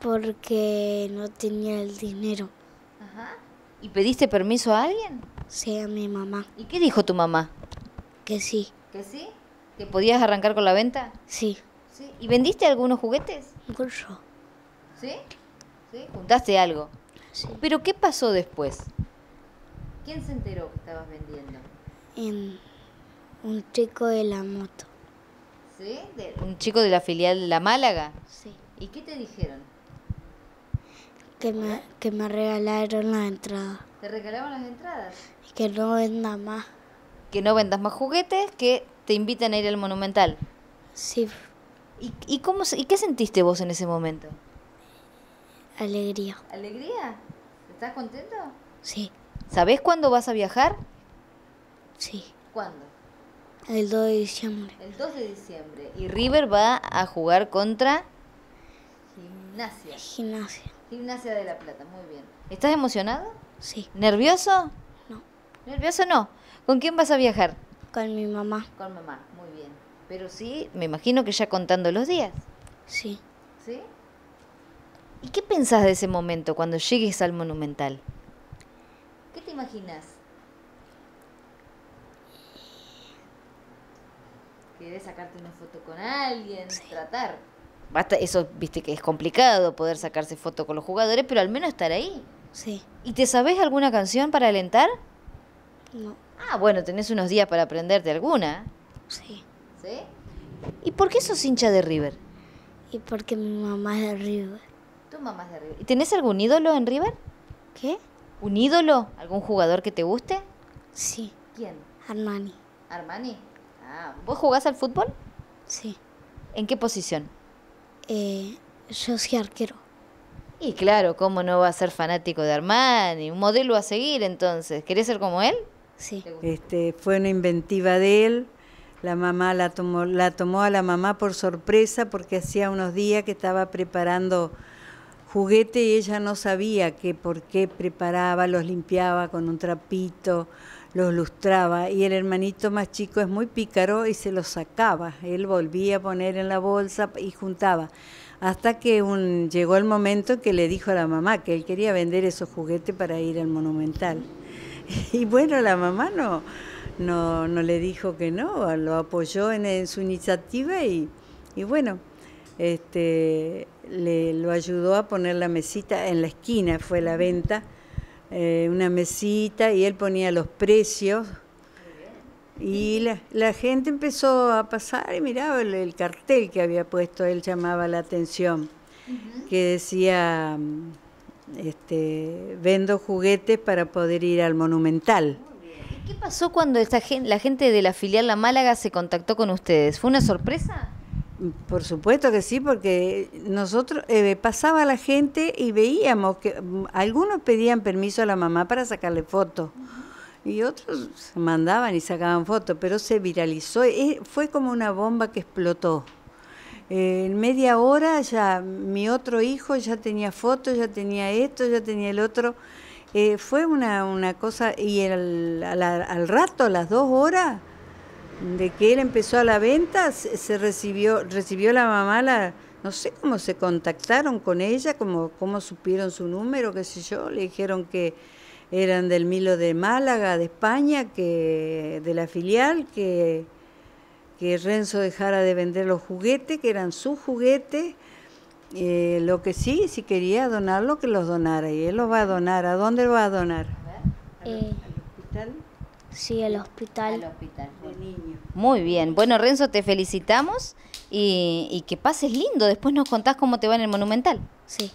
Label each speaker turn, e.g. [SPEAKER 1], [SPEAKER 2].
[SPEAKER 1] porque no tenía el dinero.
[SPEAKER 2] Ajá. ¿Y pediste permiso a alguien?
[SPEAKER 1] Sí, a mi mamá.
[SPEAKER 2] ¿Y qué dijo tu mamá?
[SPEAKER 1] Que sí.
[SPEAKER 2] ¿Que sí? ¿Que podías arrancar con la venta?
[SPEAKER 1] Sí.
[SPEAKER 2] ¿Sí? ¿Y vendiste algunos juguetes?
[SPEAKER 1] Mucho.
[SPEAKER 2] ¿Sí? ¿Sí? ¿Juntaste algo?
[SPEAKER 1] Sí.
[SPEAKER 2] ¿Pero qué pasó después? ¿Quién se enteró que estabas vendiendo?
[SPEAKER 1] En un chico de la moto.
[SPEAKER 2] ¿Sí? De- ¿Un chico de la filial La Málaga?
[SPEAKER 1] Sí.
[SPEAKER 2] ¿Y qué te dijeron?
[SPEAKER 1] Que me, que me regalaron la entrada.
[SPEAKER 2] ¿Te regalaban las entradas?
[SPEAKER 1] Y que no venda más.
[SPEAKER 2] Que no vendas más juguetes, que te inviten a ir al Monumental.
[SPEAKER 1] Sí.
[SPEAKER 2] ¿Y, y cómo, ¿Y qué sentiste vos en ese momento?
[SPEAKER 1] Alegría.
[SPEAKER 2] ¿Alegría? ¿Estás contento?
[SPEAKER 1] Sí.
[SPEAKER 2] ¿Sabés cuándo vas a viajar?
[SPEAKER 1] Sí.
[SPEAKER 2] ¿Cuándo?
[SPEAKER 1] El 2 de diciembre.
[SPEAKER 2] El 2 de diciembre. Y River va a jugar contra Gimnasia.
[SPEAKER 1] Gimnasia.
[SPEAKER 2] Gimnasia de la Plata, muy bien. ¿Estás emocionado?
[SPEAKER 1] Sí.
[SPEAKER 2] ¿Nervioso?
[SPEAKER 1] No.
[SPEAKER 2] ¿Nervioso no? ¿Con quién vas a viajar?
[SPEAKER 1] Con mi mamá.
[SPEAKER 2] Con mamá, muy bien. Pero sí, me imagino que ya contando los días.
[SPEAKER 1] Sí.
[SPEAKER 2] ¿Sí? ¿Y qué pensás de ese momento cuando llegues al Monumental? ¿Qué te imaginas? ¿Querés sacarte una foto con alguien? Tratar. Basta, eso, viste que es complicado poder sacarse foto con los jugadores, pero al menos estar ahí.
[SPEAKER 1] Sí.
[SPEAKER 2] ¿Y te sabés alguna canción para alentar?
[SPEAKER 1] No.
[SPEAKER 2] Ah, bueno, tenés unos días para aprenderte alguna.
[SPEAKER 1] Sí.
[SPEAKER 2] ¿Sí? ¿Y por qué sos hincha de River?
[SPEAKER 1] Y porque mi mamá es de River.
[SPEAKER 2] Tu mamá es de River. ¿Y tenés algún ídolo en River?
[SPEAKER 1] ¿Qué?
[SPEAKER 2] ¿Un ídolo? ¿Algún jugador que te guste?
[SPEAKER 1] Sí.
[SPEAKER 2] ¿Quién?
[SPEAKER 1] Armani.
[SPEAKER 2] Armani. Ah, ¿vos jugás al fútbol?
[SPEAKER 1] Sí.
[SPEAKER 2] ¿En qué posición?
[SPEAKER 1] Eh, yo soy arquero.
[SPEAKER 2] Y claro, ¿cómo no va a ser fanático de Armani? Un modelo a seguir entonces. ¿Querés ser como él?
[SPEAKER 1] Sí.
[SPEAKER 3] Este, fue una inventiva de él. La mamá la tomó, la tomó a la mamá por sorpresa porque hacía unos días que estaba preparando juguete y ella no sabía que por qué preparaba, los limpiaba con un trapito, los lustraba y el hermanito más chico es muy pícaro y se los sacaba. Él volvía a poner en la bolsa y juntaba. Hasta que un, llegó el momento en que le dijo a la mamá que él quería vender esos juguetes para ir al Monumental. Y bueno, la mamá no, no, no le dijo que no, lo apoyó en, en su iniciativa y, y bueno, este, le, lo ayudó a poner la mesita en la esquina, fue la venta, eh, una mesita y él ponía los precios. Y la, la gente empezó a pasar y miraba el, el cartel que había puesto, él llamaba la atención, que decía, mm, este, vendo juguetes para poder ir al Monumental.
[SPEAKER 2] ¿Y qué pasó cuando esta la gente de la filial La Málaga se contactó con ustedes? ¿Fue una sorpresa?
[SPEAKER 3] Por supuesto que sí, porque nosotros eh, pasaba la gente y veíamos que mm, algunos pedían permiso a la mamá para sacarle fotos y otros mandaban y sacaban fotos, pero se viralizó, eh, fue como una bomba que explotó. En media hora ya mi otro hijo ya tenía fotos, ya tenía esto, ya tenía el otro. Eh, fue una, una cosa, y el- a la- al rato, a las dos horas, de que él empezó a la venta, se, se recibió, recibió la mamá la, no sé cómo se contactaron con ella, cómo, cómo supieron su número, qué sé yo, le dijeron que eran del Milo de Málaga, de España, que de la filial, que, que Renzo dejara de vender los juguetes, que eran sus juguetes. Eh, lo que sí, si quería donarlo, que los donara. Y él los va a donar. ¿A dónde lo va a donar?
[SPEAKER 1] Eh,
[SPEAKER 3] ¿Al hospital?
[SPEAKER 1] Sí, al hospital.
[SPEAKER 2] hospital.
[SPEAKER 3] De niños.
[SPEAKER 2] Muy bien. Bueno, Renzo, te felicitamos y, y que pases lindo. Después nos contás cómo te va en el Monumental.
[SPEAKER 1] Sí.